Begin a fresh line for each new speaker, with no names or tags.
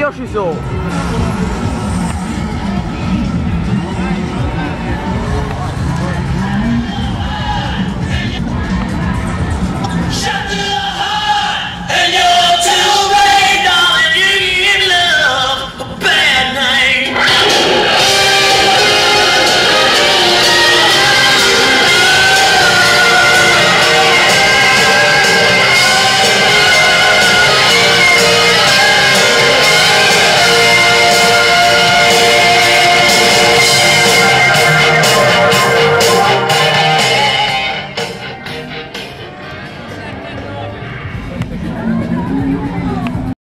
Io ci sono.